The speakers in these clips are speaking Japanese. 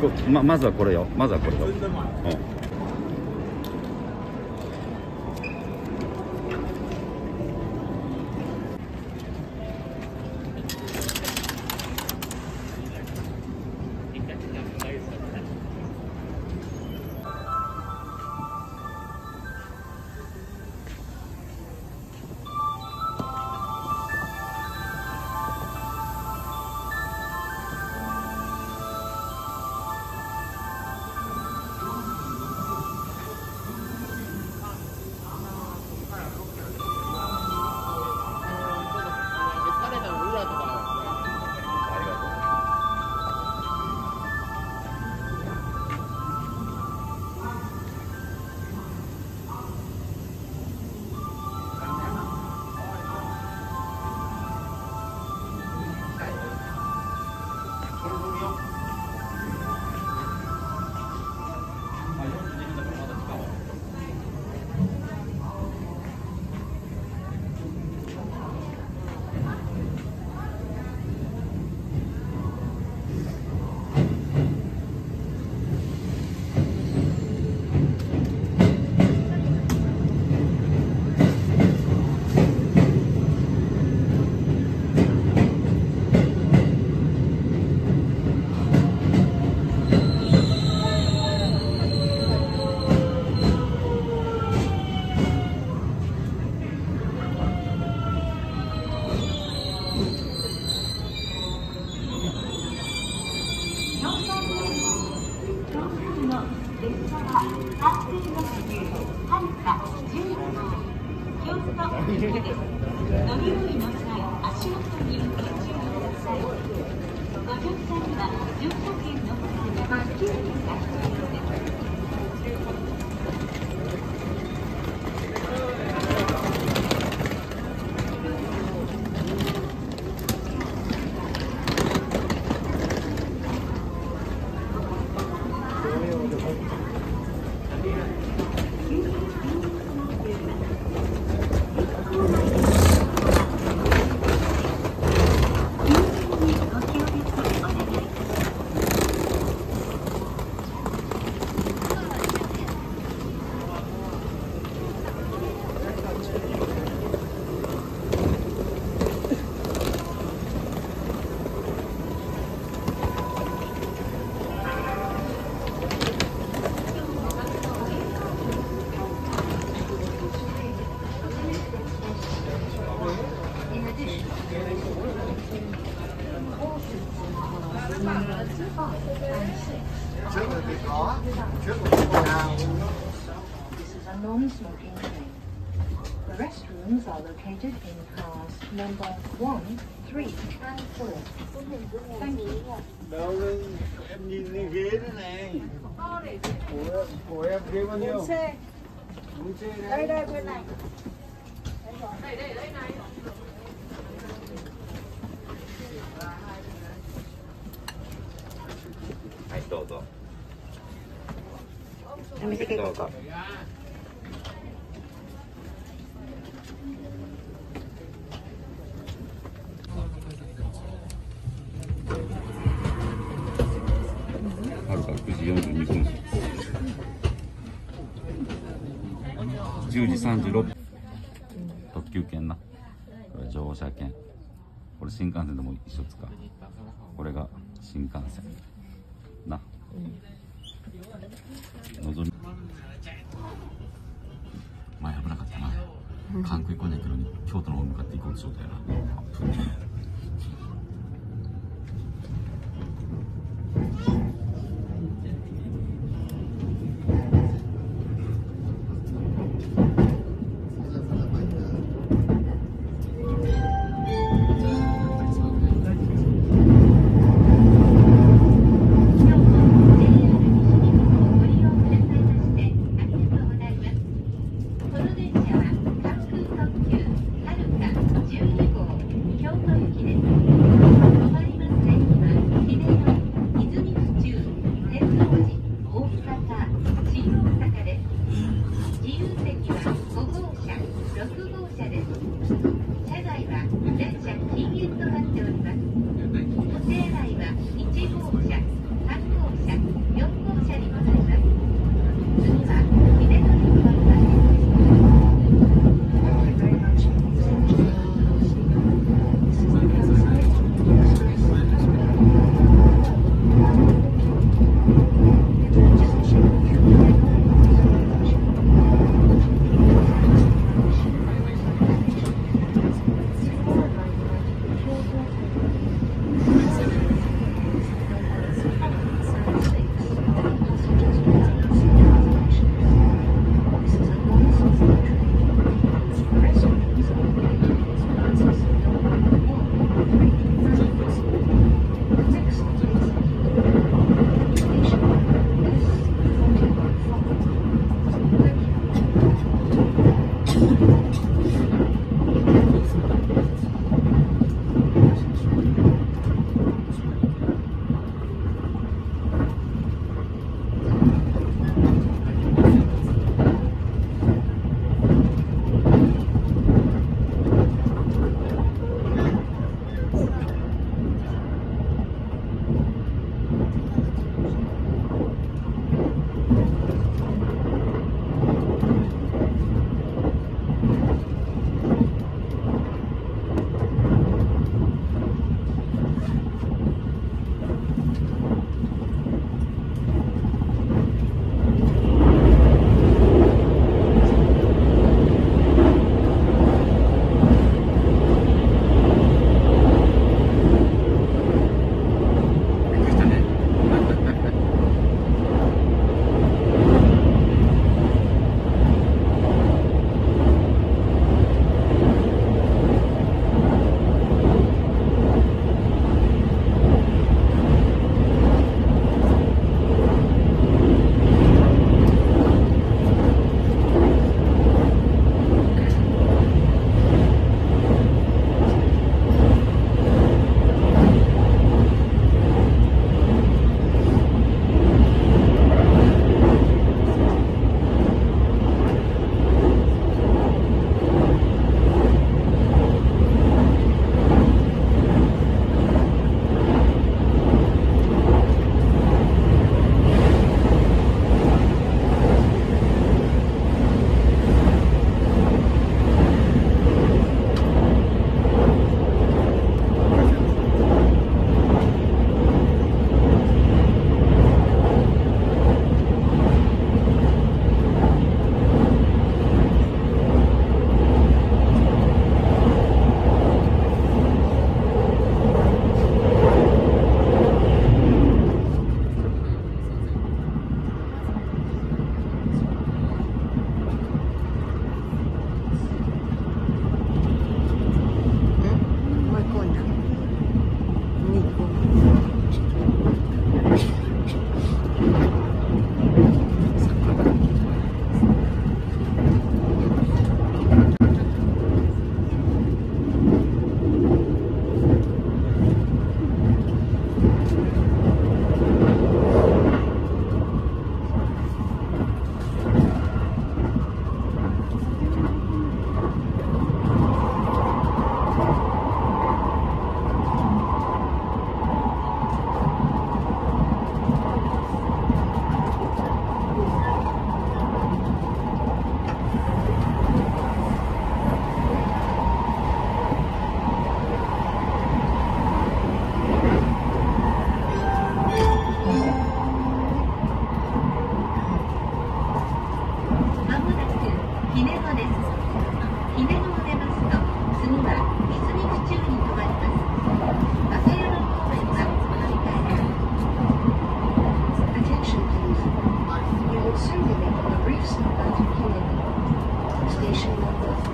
こままずはこれよ。まずはこれよ、うん。ご注意ください。ご乗車には乗車券の他、発給券が必要です。restrooms are located in cars number 1, 3, and 4. Thank you. Đâu em này. Em bao nhiêu? Đây, đây, bên này. Đây, đây, đây này. 9時42分。10時36分。特急券な。これ乗車券。これ新幹線でも一緒つか。これが新幹線。な、うん、のぞみ。前危なかったな、関空、行こうねんけど、ね、京都の方向かって行こうとしようとやな、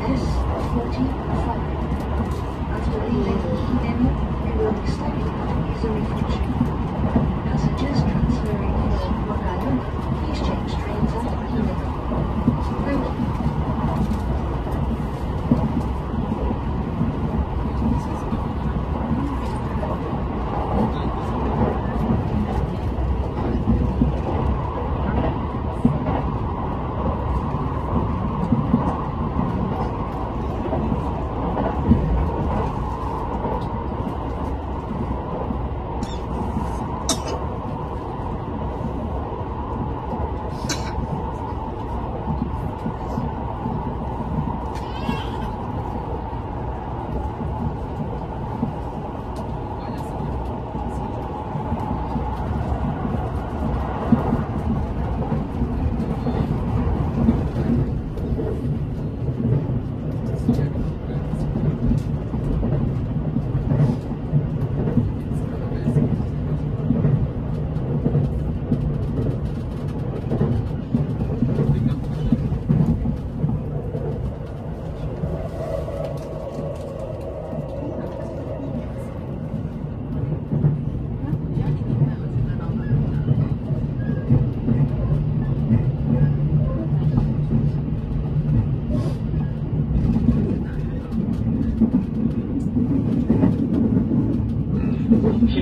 S-45. After a heated demo, we will extract the user function.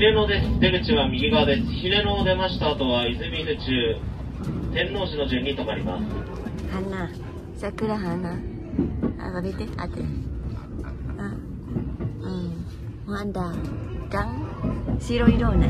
秀野です。出口は右側です。秀野を出ました後は泉口、天王寺の順に止まります。花、桜花。あ、食て、あて。あ、うん。ワンダー、ガン、白色ね。